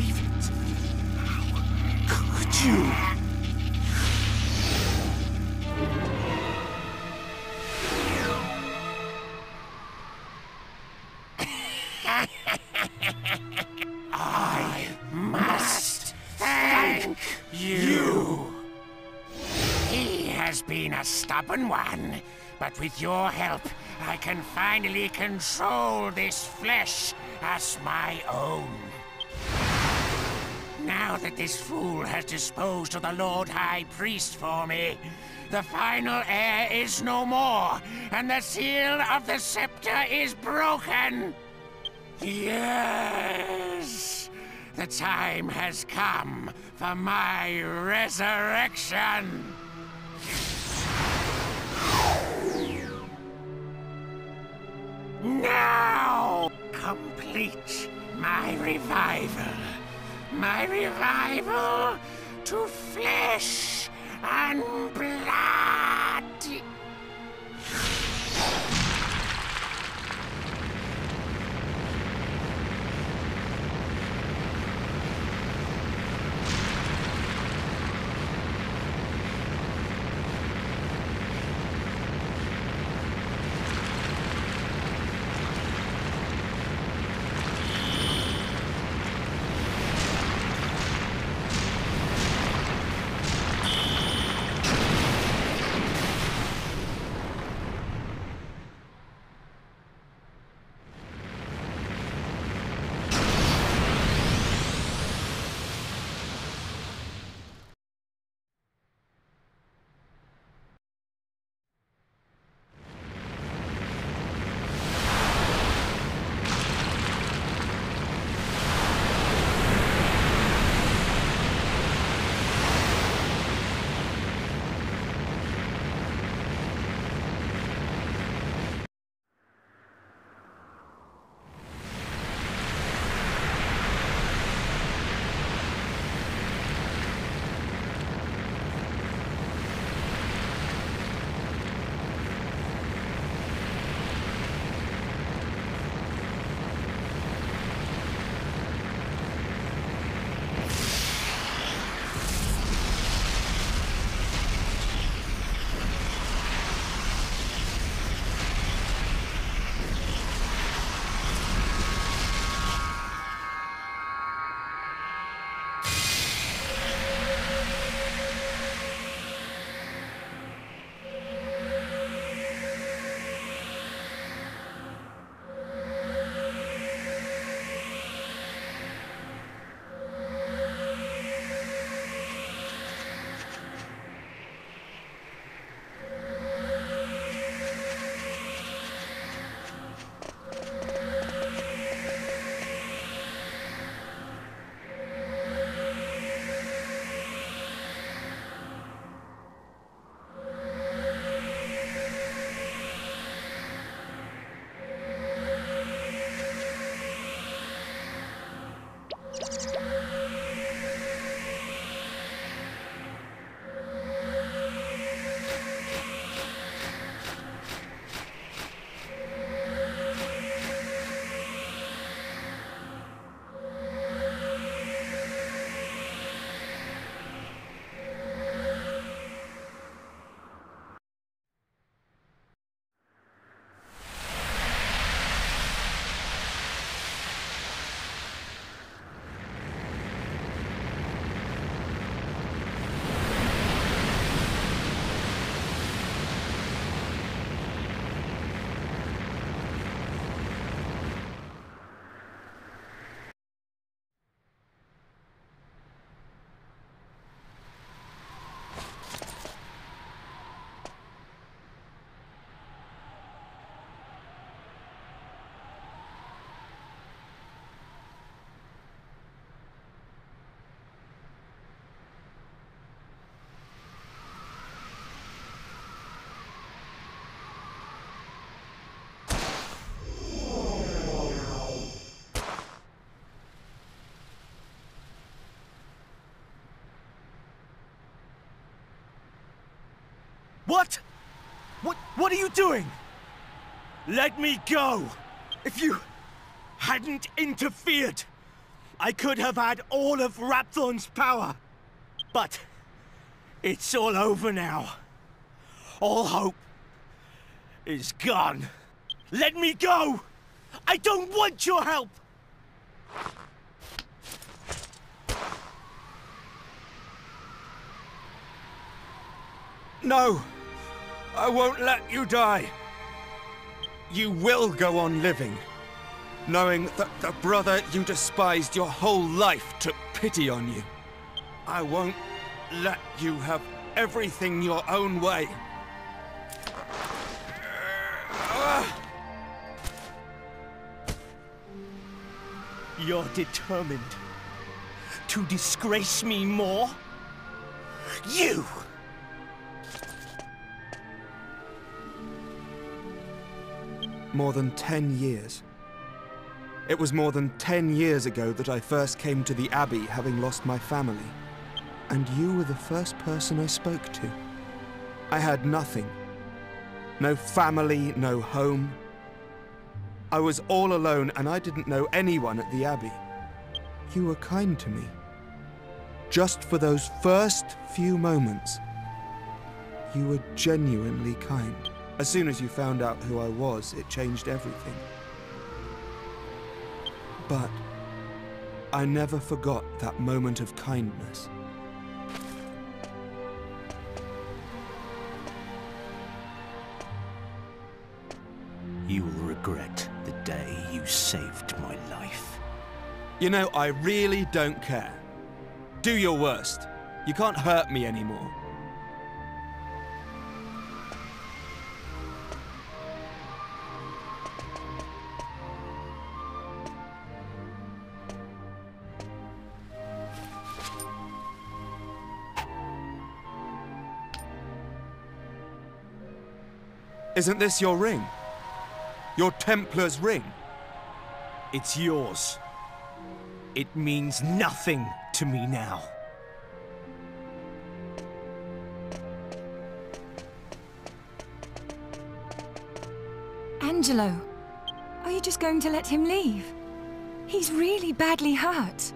believe it. How could you? I must thank you. He has been a stubborn one, but with your help, I can finally control this flesh as my own. Now that this fool has disposed of the Lord High Priest for me, the final heir is no more, and the seal of the scepter is broken. Yes, the time has come for my resurrection. Now, complete my revival. My revival to flesh and blood. What? What what are you doing? Let me go! If you hadn't interfered, I could have had all of Rhapthorne's power. But it's all over now. All hope is gone. Let me go! I don't want your help! No! I won't let you die! You will go on living, knowing that the brother you despised your whole life took pity on you. I won't let you have everything your own way. You're determined to disgrace me more? You! More than ten years. It was more than ten years ago that I first came to the Abbey having lost my family. And you were the first person I spoke to. I had nothing. No family, no home. I was all alone and I didn't know anyone at the Abbey. You were kind to me. Just for those first few moments. You were genuinely kind. As soon as you found out who I was, it changed everything. But I never forgot that moment of kindness. You will regret the day you saved my life. You know, I really don't care. Do your worst. You can't hurt me anymore. Isn't this your ring? Your Templar's ring? It's yours. It means nothing to me now. Angelo, are you just going to let him leave? He's really badly hurt.